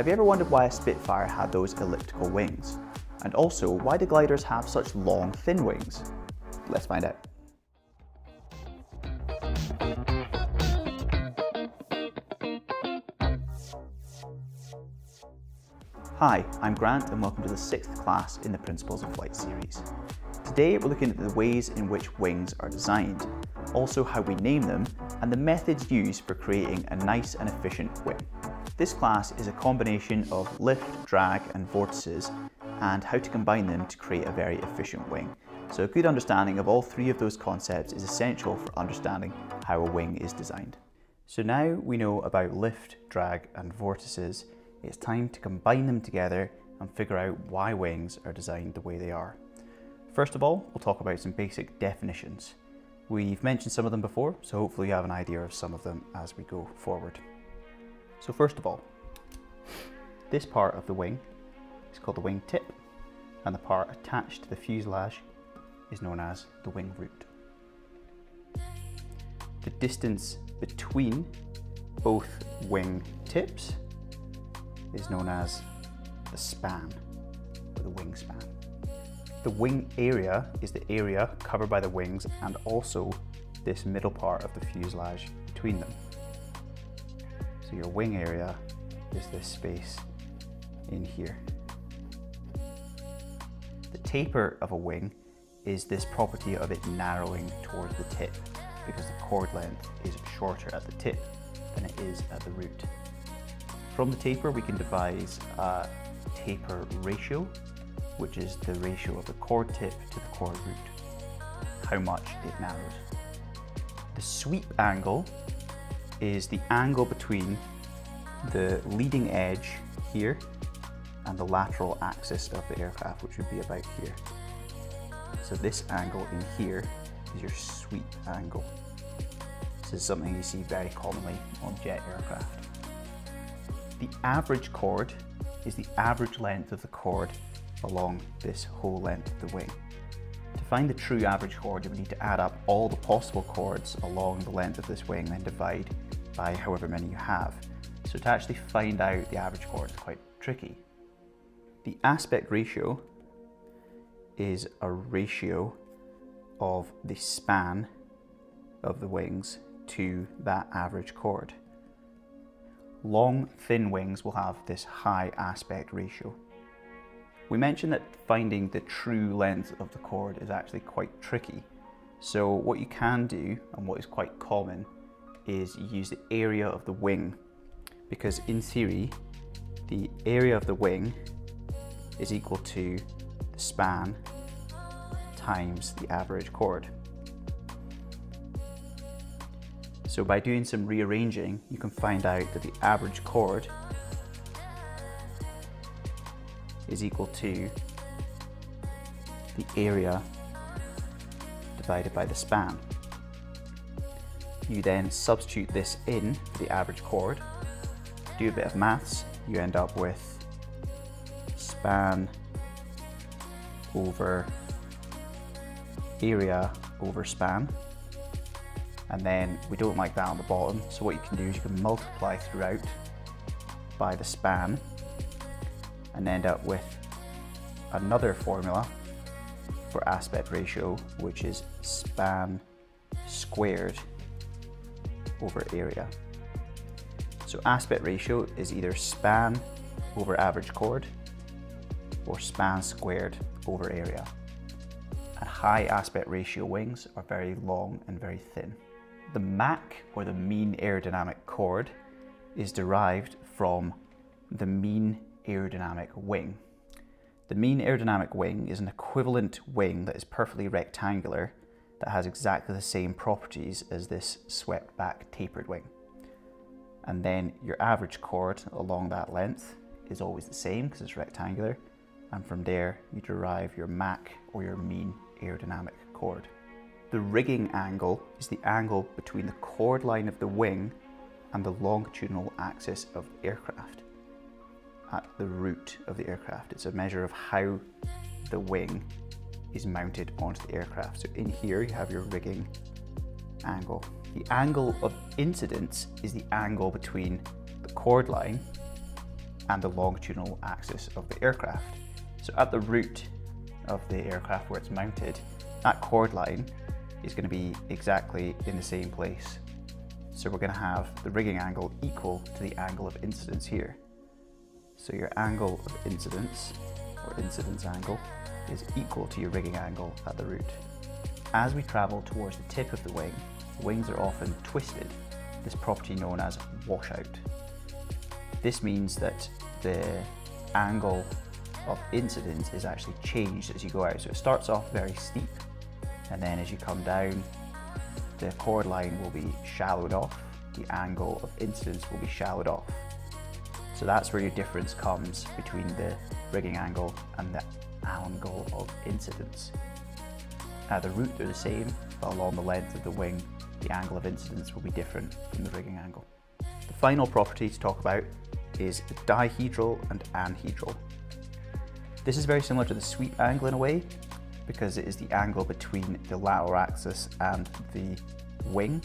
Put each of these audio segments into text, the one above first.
Have you ever wondered why a Spitfire had those elliptical wings? And also, why do gliders have such long, thin wings? Let's find out. Hi, I'm Grant and welcome to the sixth class in the Principles of Flight series. Today we're looking at the ways in which wings are designed, also how we name them, and the methods used for creating a nice and efficient wing. This class is a combination of lift, drag and vortices and how to combine them to create a very efficient wing. So a good understanding of all three of those concepts is essential for understanding how a wing is designed. So now we know about lift, drag and vortices, it's time to combine them together and figure out why wings are designed the way they are. First of all, we'll talk about some basic definitions. We've mentioned some of them before, so hopefully you have an idea of some of them as we go forward. So first of all, this part of the wing is called the wing tip, and the part attached to the fuselage is known as the wing root. The distance between both wing tips is known as the span, or the wingspan. The wing area is the area covered by the wings and also this middle part of the fuselage between them. So your wing area is this space in here. The taper of a wing is this property of it narrowing towards the tip because the chord length is shorter at the tip than it is at the root. From the taper, we can devise a taper ratio, which is the ratio of the chord tip to the chord root, how much it narrows. The sweep angle is the angle between the leading edge here and the lateral axis of the aircraft, which would be about here. So this angle in here is your sweep angle. This is something you see very commonly on jet aircraft. The average chord is the average length of the chord along this whole length of the wing. To find the true average chord, you would need to add up all the possible chords along the length of this wing, then divide by however many you have. So to actually find out the average chord is quite tricky. The aspect ratio is a ratio of the span of the wings to that average chord. Long, thin wings will have this high aspect ratio. We mentioned that finding the true length of the chord is actually quite tricky. So what you can do, and what is quite common, is use the area of the wing. Because in theory, the area of the wing is equal to the span times the average chord. So by doing some rearranging, you can find out that the average chord is equal to the area divided by the span. You then substitute this in the average chord, do a bit of maths, you end up with span over area over span. And then we don't like that on the bottom so what you can do is you can multiply throughout by the span and end up with another formula for aspect ratio which is span squared over area. So aspect ratio is either span over average chord or span squared over area. And high aspect ratio wings are very long and very thin. The MAC, or the mean aerodynamic chord, is derived from the mean aerodynamic wing. The mean aerodynamic wing is an equivalent wing that is perfectly rectangular that has exactly the same properties as this swept back tapered wing. And then your average chord along that length is always the same because it's rectangular. And from there, you derive your MAC or your mean aerodynamic chord. The rigging angle is the angle between the chord line of the wing and the longitudinal axis of the aircraft at the root of the aircraft. It's a measure of how the wing is mounted onto the aircraft. So in here you have your rigging angle. The angle of incidence is the angle between the chord line and the longitudinal axis of the aircraft. So at the root of the aircraft where it's mounted, that chord line is going to be exactly in the same place. So we're going to have the rigging angle equal to the angle of incidence here. So your angle of incidence, or incidence angle, is equal to your rigging angle at the root. As we travel towards the tip of the wing, wings are often twisted, this property known as washout. This means that the angle of incidence is actually changed as you go out. So it starts off very steep, and then as you come down, the chord line will be shallowed off, the angle of incidence will be shallowed off. So that's where your difference comes between the rigging angle and the angle of incidence. Now the root they're the same, but along the length of the wing, the angle of incidence will be different from the rigging angle. The final property to talk about is dihedral and anhedral. This is very similar to the sweep angle in a way, because it is the angle between the lateral axis and the wing,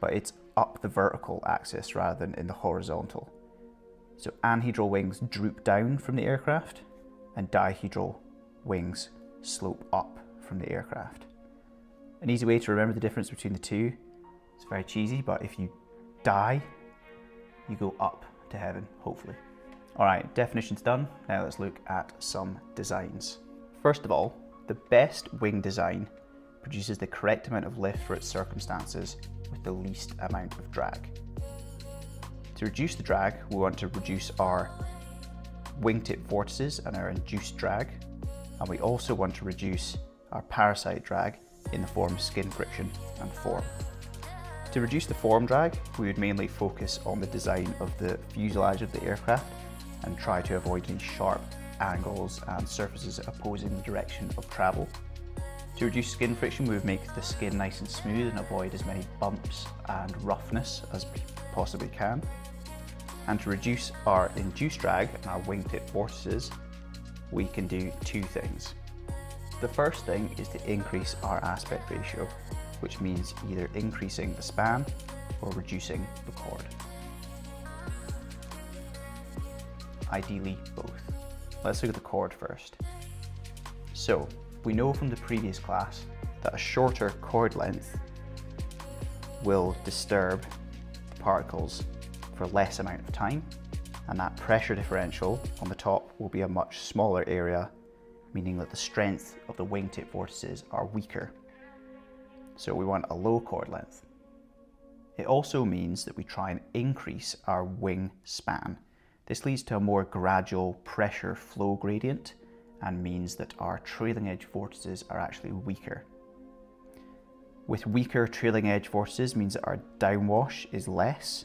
but it's up the vertical axis rather than in the horizontal. So anhedral wings droop down from the aircraft and dihedral wings slope up from the aircraft. An easy way to remember the difference between the two, it's very cheesy, but if you die, you go up to heaven, hopefully. All right, definitions done. Now let's look at some designs. First of all, the best wing design produces the correct amount of lift for its circumstances with the least amount of drag. To reduce the drag, we want to reduce our wingtip vortices and our induced drag, and we also want to reduce our parasite drag in the form of skin friction and form. To reduce the form drag, we would mainly focus on the design of the fuselage of the aircraft and try to avoid any sharp angles and surfaces opposing the direction of travel. To reduce skin friction, we would make the skin nice and smooth and avoid as many bumps and roughness as we possibly can. And to reduce our induced drag and our wingtip vortices, we can do two things. The first thing is to increase our aspect ratio, which means either increasing the span or reducing the chord. Ideally both. Let's look at the chord first. So, we know from the previous class that a shorter chord length will disturb the particles for less amount of time and that pressure differential on the top will be a much smaller area meaning that the strength of the wingtip vortices are weaker. So we want a low chord length. It also means that we try and increase our wing span. This leads to a more gradual pressure flow gradient and means that our trailing edge vortices are actually weaker. With weaker trailing edge vortices means that our downwash is less.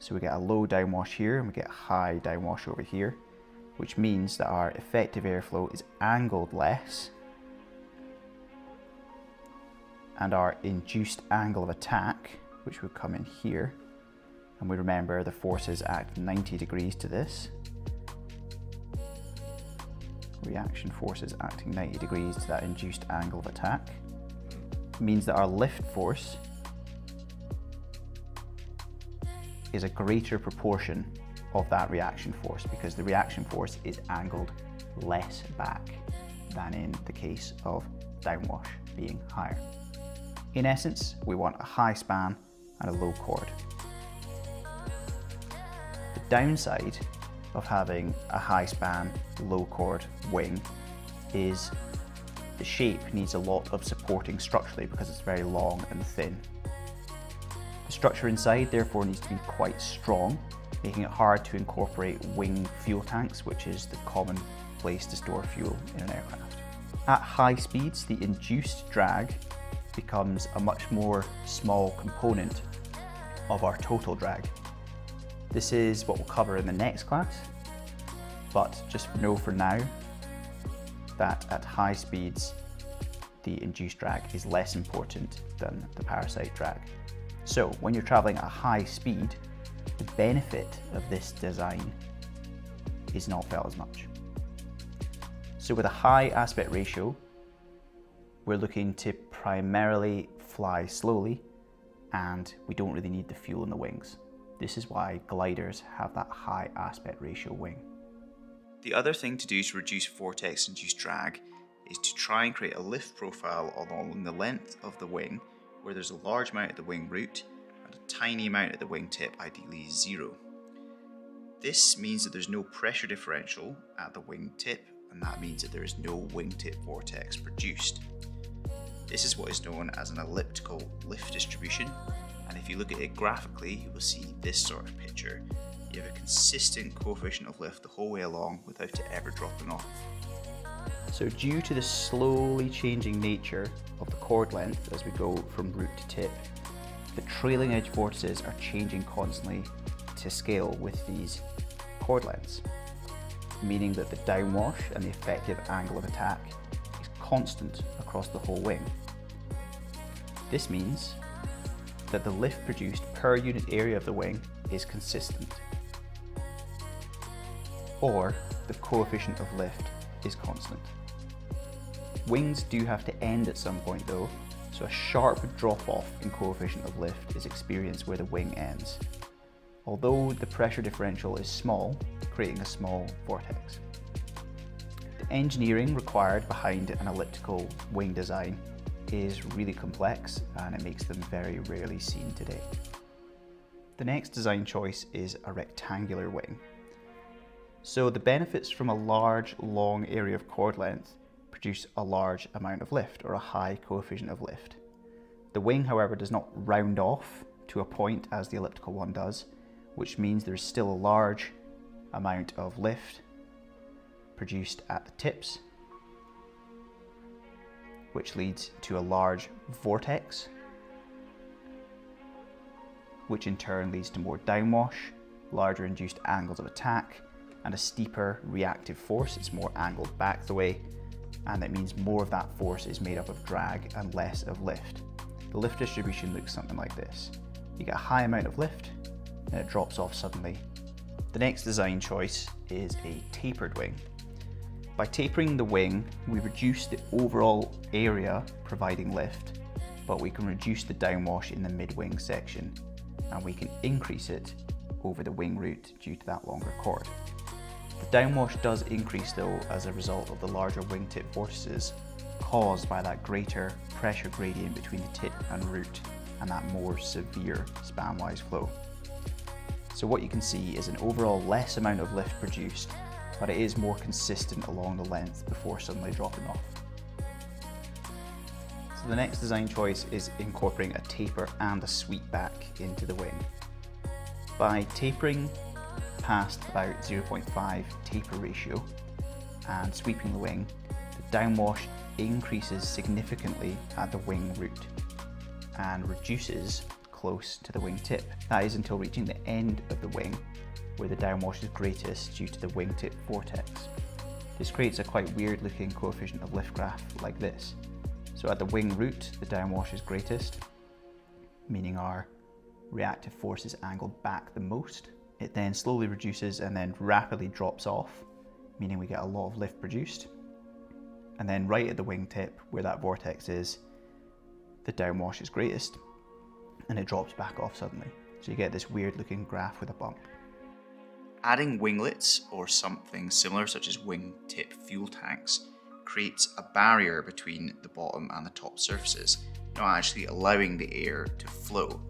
So we get a low downwash here and we get high downwash over here which means that our effective airflow is angled less and our induced angle of attack, which would come in here, and we remember the forces act 90 degrees to this, reaction forces acting 90 degrees to that induced angle of attack, means that our lift force is a greater proportion of that reaction force because the reaction force is angled less back than in the case of downwash being higher. In essence, we want a high span and a low chord. The downside of having a high span, low chord wing is the shape needs a lot of supporting structurally because it's very long and thin. The structure inside therefore needs to be quite strong making it hard to incorporate wing fuel tanks, which is the common place to store fuel in an aircraft. At high speeds, the induced drag becomes a much more small component of our total drag. This is what we'll cover in the next class, but just know for now that at high speeds, the induced drag is less important than the parasite drag. So when you're traveling at high speed, the benefit of this design is not felt as much. So with a high aspect ratio, we're looking to primarily fly slowly and we don't really need the fuel in the wings. This is why gliders have that high aspect ratio wing. The other thing to do to reduce vortex induced drag is to try and create a lift profile along the length of the wing where there's a large amount at the wing root and a tiny amount at the wingtip, ideally zero. This means that there's no pressure differential at the wingtip and that means that there is no wingtip vortex produced. This is what is known as an elliptical lift distribution and if you look at it graphically you will see this sort of picture. You have a consistent coefficient of lift the whole way along without it ever dropping off. So due to the slowly changing nature of the chord length as we go from root to tip, the trailing edge vortices are changing constantly to scale with these chord lengths, meaning that the downwash and the effective angle of attack is constant across the whole wing. This means that the lift produced per unit area of the wing is consistent, or the coefficient of lift is constant. Wings do have to end at some point though, so a sharp drop off in coefficient of lift is experienced where the wing ends. Although the pressure differential is small, creating a small vortex. The engineering required behind an elliptical wing design is really complex and it makes them very rarely seen today. The next design choice is a rectangular wing. So the benefits from a large, long area of chord length produce a large amount of lift or a high coefficient of lift. The wing, however, does not round off to a point as the elliptical one does, which means there's still a large amount of lift produced at the tips, which leads to a large vortex, which in turn leads to more downwash, larger induced angles of attack, and a steeper reactive force. It's more angled back the way, and that means more of that force is made up of drag and less of lift. The lift distribution looks something like this. You get a high amount of lift, and it drops off suddenly. The next design choice is a tapered wing. By tapering the wing, we reduce the overall area providing lift, but we can reduce the downwash in the mid-wing section, and we can increase it over the wing root due to that longer chord. The downwash does increase though as a result of the larger wingtip vortices caused by that greater pressure gradient between the tip and root and that more severe span-wise flow. So what you can see is an overall less amount of lift produced, but it is more consistent along the length before suddenly dropping off. So the next design choice is incorporating a taper and a sweep back into the wing. By tapering past about 0.5 taper ratio and sweeping the wing, the downwash increases significantly at the wing root and reduces close to the wing tip. That is until reaching the end of the wing where the downwash is greatest due to the wingtip vortex. This creates a quite weird looking coefficient of lift graph like this. So at the wing root, the downwash is greatest, meaning our reactive force is angled back the most it then slowly reduces and then rapidly drops off, meaning we get a lot of lift produced. And then right at the wingtip, where that vortex is, the downwash is greatest, and it drops back off suddenly. So you get this weird looking graph with a bump. Adding winglets or something similar, such as wingtip fuel tanks, creates a barrier between the bottom and the top surfaces, not actually allowing the air to flow.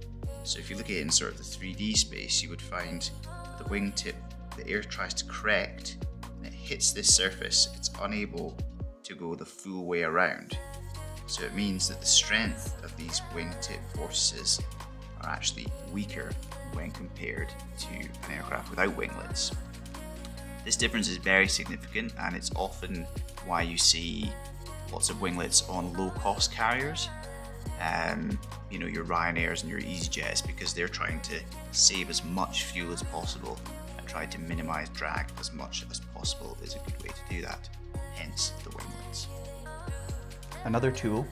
So if you look at it in sort of the 3D space, you would find the wingtip, the air tries to correct, and it hits this surface, it's unable to go the full way around. So it means that the strength of these wingtip forces are actually weaker when compared to an aircraft without winglets. This difference is very significant and it's often why you see lots of winglets on low cost carriers um, you know, your Ryanairs and your EasyJets because they're trying to save as much fuel as possible and try to minimize drag as much as possible is a good way to do that, hence the winglets. Another tool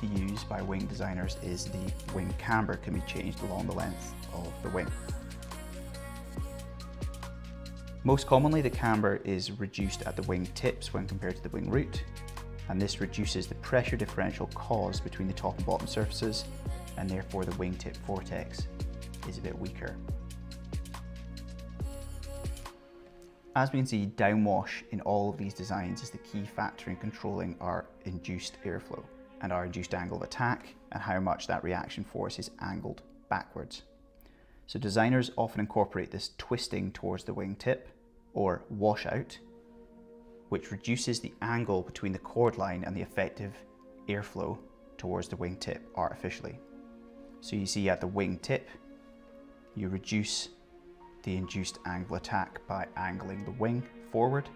to use by wing designers is the wing camber can be changed along the length of the wing. Most commonly the camber is reduced at the wing tips when compared to the wing root and this reduces the pressure differential caused between the top and bottom surfaces and therefore the wingtip vortex is a bit weaker. As we can see, downwash in all of these designs is the key factor in controlling our induced airflow and our induced angle of attack and how much that reaction force is angled backwards. So designers often incorporate this twisting towards the wingtip or washout which reduces the angle between the chord line and the effective airflow towards the wingtip artificially. So you see at the wingtip, you reduce the induced angle attack by angling the wing forward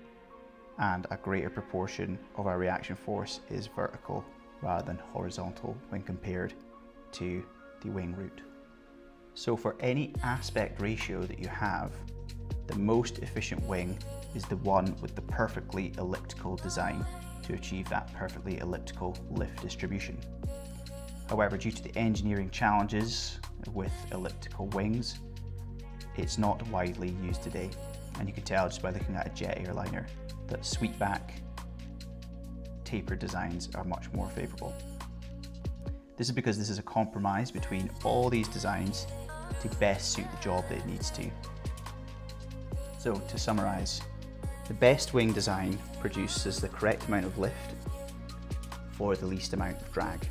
and a greater proportion of our reaction force is vertical rather than horizontal when compared to the wing root. So for any aspect ratio that you have, the most efficient wing is the one with the perfectly elliptical design to achieve that perfectly elliptical lift distribution. However, due to the engineering challenges with elliptical wings, it's not widely used today. And you can tell just by looking at a jet airliner that sweepback taper designs are much more favorable. This is because this is a compromise between all these designs to best suit the job that it needs to. So to summarize, the best wing design produces the correct amount of lift for the least amount of drag.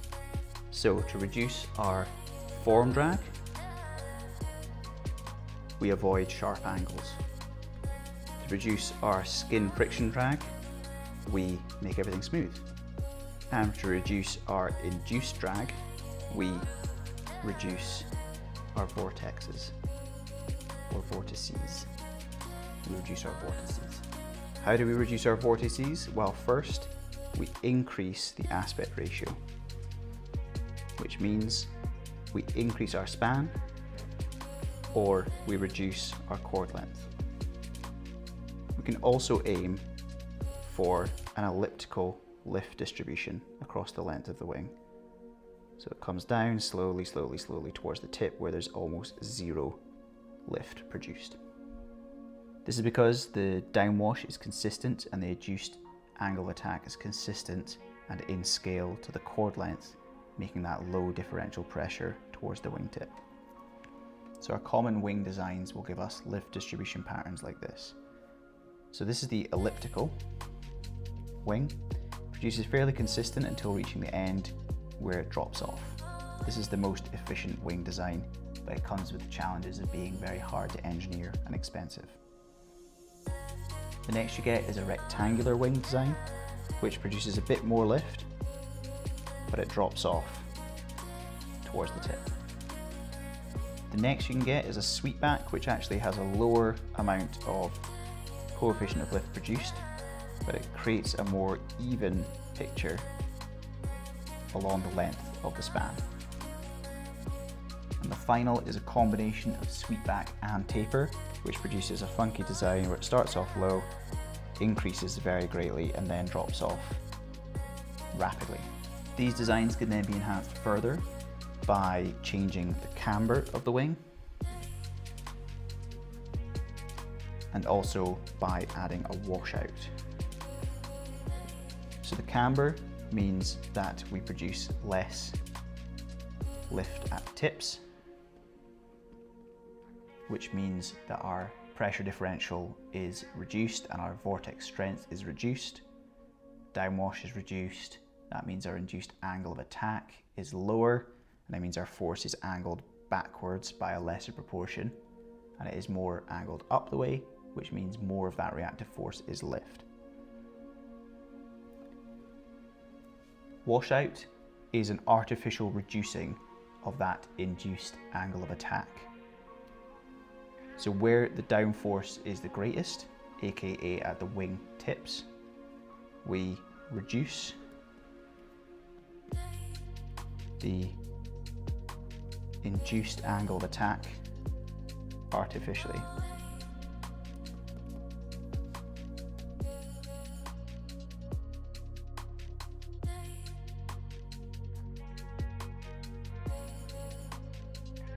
So to reduce our form drag, we avoid sharp angles. To reduce our skin friction drag, we make everything smooth. And to reduce our induced drag, we reduce our vortexes or vortices. Reduce our vortices. How do we reduce our vortices? Well, first, we increase the aspect ratio, which means we increase our span or we reduce our chord length. We can also aim for an elliptical lift distribution across the length of the wing. So it comes down slowly, slowly, slowly towards the tip where there's almost zero lift produced. This is because the downwash is consistent and the induced angle of attack is consistent and in scale to the chord length, making that low differential pressure towards the wingtip. So our common wing designs will give us lift distribution patterns like this. So this is the elliptical wing, produces fairly consistent until reaching the end where it drops off. This is the most efficient wing design, but it comes with the challenges of being very hard to engineer and expensive. The next you get is a rectangular wing design, which produces a bit more lift, but it drops off towards the tip. The next you can get is a sweepback, which actually has a lower amount of coefficient of lift produced, but it creates a more even picture along the length of the span. And the final is a combination of sweepback and taper, which produces a funky design where it starts off low, increases very greatly, and then drops off rapidly. These designs can then be enhanced further by changing the camber of the wing and also by adding a washout. So the camber means that we produce less lift at tips, which means that our pressure differential is reduced and our vortex strength is reduced. Downwash is reduced. That means our induced angle of attack is lower and that means our force is angled backwards by a lesser proportion and it is more angled up the way, which means more of that reactive force is lift. Washout is an artificial reducing of that induced angle of attack. So where the downforce is the greatest, aka at the wing tips, we reduce the induced angle of attack artificially.